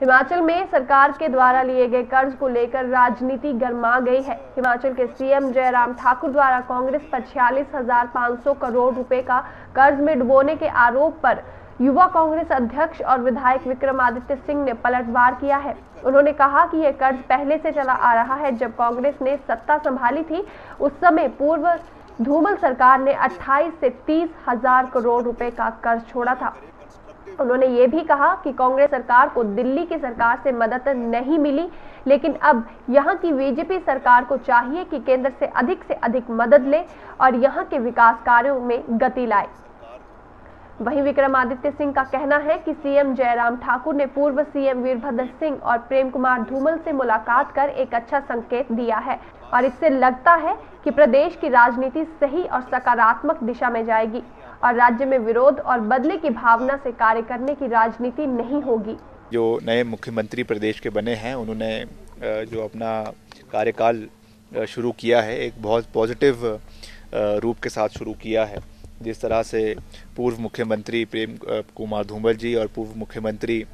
हिमाचल में सरकार के द्वारा लिए गए कर्ज को लेकर राजनीति गर्मा गई है। हिमाचल के सीएम जयराम ठाकुर द्वारा कांग्रेस पर छियालीस हज़ार पाँच सौ करोड़ रुपए का कर्ज में डुबोने के आरोप पर युवा कांग्रेस अध्यक्ष और विधायक विक्रमादित्य सिंह ने पलटवार किया है। उन्होंने कहा कि यह कर्ज पहले से चला आ रहा है। जब कांग्रेस ने सत्ता संभाली थी, उस समय पूर्व धूमल सरकार ने 28 से तीस हज़ार करोड़ रुपए का कर्ज छोड़ा था। उन्होंने ये भी कहा कि कांग्रेस सरकार को दिल्ली की सरकार से मदद नहीं मिली, लेकिन अब यहाँ की बीजेपी सरकार को चाहिए कि केंद्र से अधिक से अधिक मदद ले और यहाँ के विकास कार्यों में गति लाए। वहीं विक्रमादित्य सिंह का कहना है कि सीएम जयराम ठाकुर ने पूर्व सीएम वीरभद्र सिंह और प्रेम कुमार धूमल से मुलाकात कर एक अच्छा संकेत दिया है और इससे लगता है कि प्रदेश की राजनीति सही और सकारात्मक दिशा में जाएगी। और राज्य में विरोध और बदले की भावना से कार्य करने की राजनीति नहीं होगी। जो नए मुख्यमंत्री प्रदेश के बने हैं, उन्होंने जो अपना कार्यकाल शुरू किया है, एक बहुत पॉजिटिव रूप के साथ शुरू किया है। जिस तरह से पूर्व मुख्यमंत्री प्रेम कुमार धूमल जी और पूर्व मुख्यमंत्री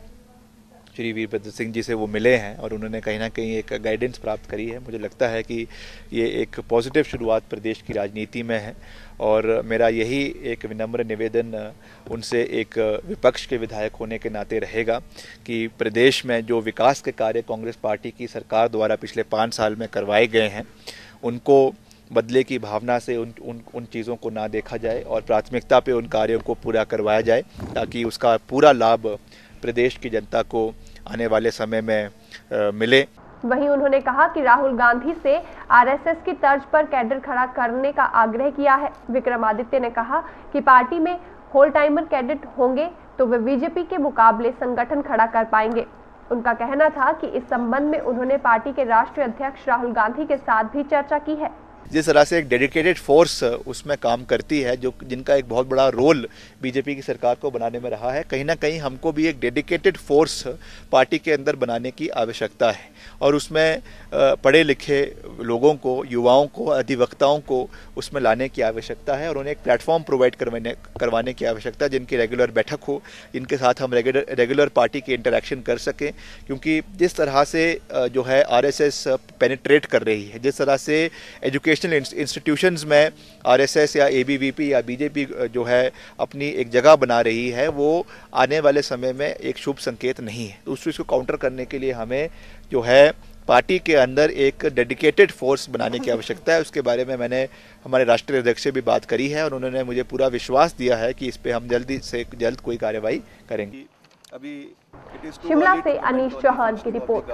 श्री वीरभद्र सिंह जी से वो मिले हैं और उन्होंने कहीं ना कहीं एक गाइडेंस प्राप्त करी है। मुझे लगता है कि ये एक पॉजिटिव शुरुआत प्रदेश की राजनीति में है और मेरा यही एक विनम्र निवेदन उनसे एक विपक्ष के विधायक होने के नाते रहेगा कि प्रदेश में जो विकास के कार्य कांग्रेस पार्टी की सरकार द्वारा पिछले पाँच साल में करवाए गए हैं, उनको बदले की भावना से उन उन उन चीज़ों को ना देखा जाए और प्राथमिकता पे उन कार्यों को पूरा करवाया जाए ताकि उसका पूरा लाभ प्रदेश की जनता को आने वाले समय में आ, मिले। वहीं उन्होंने कहा कि राहुल गांधी से आरएसएस की तर्ज पर कैडर खड़ा करने का आग्रह किया है। विक्रमादित्य ने कहा कि पार्टी में होल टाइमर कैडेट होंगे तो वे बीजेपी के मुकाबले संगठन खड़ा कर पाएँगे। उनका कहना था कि इस संबंध में उन्होंने पार्टी के राष्ट्रीय अध्यक्ष राहुल गांधी के साथ भी चर्चा की है। जिस तरह से एक डेडिकेटेड फोर्स उसमें काम करती है, जो जिनका एक बहुत बड़ा रोल बीजेपी की सरकार को बनाने में रहा है, कहीं ना कहीं हमको भी एक डेडिकेटेड फोर्स पार्टी के अंदर बनाने की आवश्यकता है। और उसमें पढ़े लिखे लोगों को, युवाओं को, अधिवक्ताओं को उसमें लाने की आवश्यकता है और उन्हें एक प्लेटफॉर्म प्रोवाइड करवाने करवाने की आवश्यकता है, जिनकी रेगुलर बैठक हो, जिनके साथ हम रेगुलर रेगुलर पार्टी की इंटरेक्शन कर सकें। क्योंकि जिस तरह से जो है आरएसएस पेनिट्रेट कर रही है, जिस तरह से एजुकेशन एजुकेशनल इंस्टीट्यूशंस में आरएसएस या एबीवीपी या बीजेपी जो है अपनी एक जगह बना रही है वो आने वाले समय में एक शुभ संकेत नहीं है। उस चीज़ को काउंटर करने के लिए हमें जो है पार्टी के अंदर एक डेडिकेटेड फोर्स बनाने की आवश्यकता है। उसके बारे में मैंने हमारे राष्ट्रीय अध्यक्ष से भी बात करी है और उन्होंने मुझे पूरा विश्वास दिया है कि इस पर हम जल्दी से जल्द कोई कार्यवाही करेंगे। अभी शिमला से अनीश चौहान की रिपोर्ट।